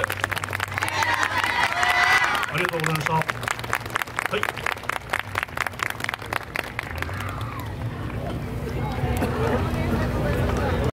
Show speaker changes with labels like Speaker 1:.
Speaker 1: ありがとうございました。はい。